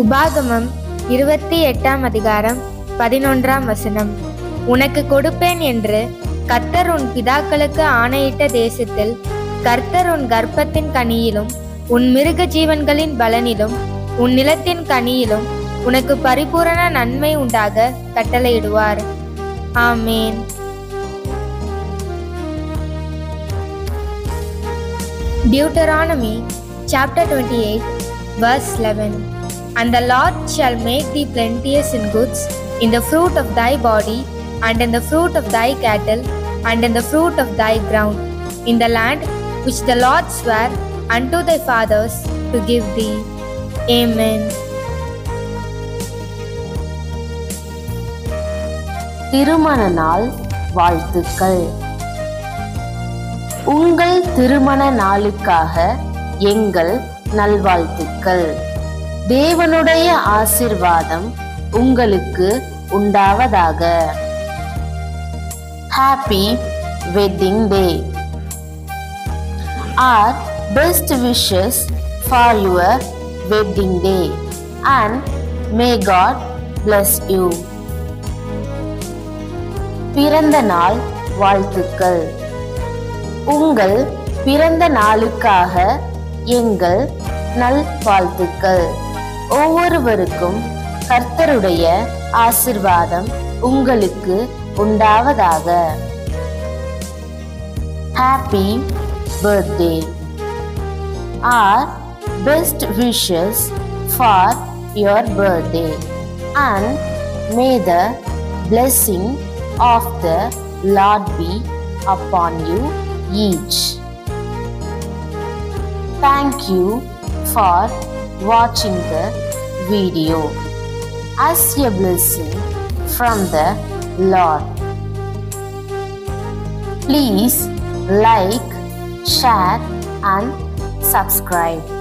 உபாகமம் இருபத்தி எட்டாம் அதிகாரம் பதினொன்றாம் வசனம். உனக்கு கொடுப்பேன் என்று கர்த்தர் உன் பிதாக்களுக்கு ஆணையிட்ட தேசத்தில் கர்த்தர் உன் கர்ப்பத்தின் கனியிலும் உன் மிருக ஜீவன்களின் பலனிலும் உன் நிலத்தின் கனியிலும் உனக்கு பரிபூரண நன்மை உண்டாக கட்டளையிடுவார். ஆமேன். Deuteronomy chapter twenty eight verse eleven And the Lord shall make thee plenteous in goods, in the fruit of thy body, and in the fruit of thy cattle, and in the fruit of thy ground, in the land which the Lord sware unto thy fathers to give thee. Amen. திருமண நாள் வாழ்த்துக்கள் உங்கள் திருமண நாளுக்காக எங்கள் நல்வாழ்த்துக்கள் தேவனுடைய ஆசிர்வாதம் உங்களுக்கு உண்டாவதாக. Happy wedding day our best wishes for your wedding day and may God bless you பிறந்த நாள் வாழ்த்துக்கள். உங்கள் பிறந்த நாளுக்காக எங்கள் நல் வாழ்த்துக்கள் ஒவ்வொருவருக்கும் கர்த்தருடைய ஆசிர்வாதம் உங்களுக்கு உண்டாவதாக happy birthday our best wishes for your birthday and may the blessing of the Lord be upon you each thank you for watching the video as a blessing from the Lord. Please like, share, and subscribe.